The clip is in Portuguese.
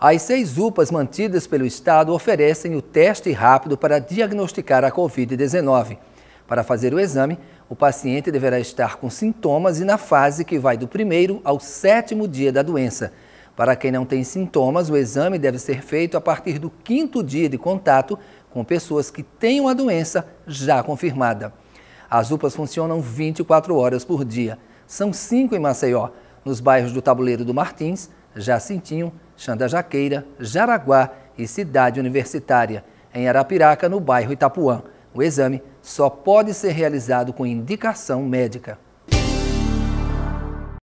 As seis UPAs mantidas pelo Estado oferecem o teste rápido para diagnosticar a Covid-19. Para fazer o exame, o paciente deverá estar com sintomas e na fase que vai do primeiro ao sétimo dia da doença. Para quem não tem sintomas, o exame deve ser feito a partir do quinto dia de contato com pessoas que tenham a doença já confirmada. As UPAs funcionam 24 horas por dia. São cinco em Maceió, nos bairros do Tabuleiro do Martins, Jacintinho, Xanda Jaqueira, Jaraguá e Cidade Universitária, em Arapiraca, no bairro Itapuã. O exame só pode ser realizado com indicação médica.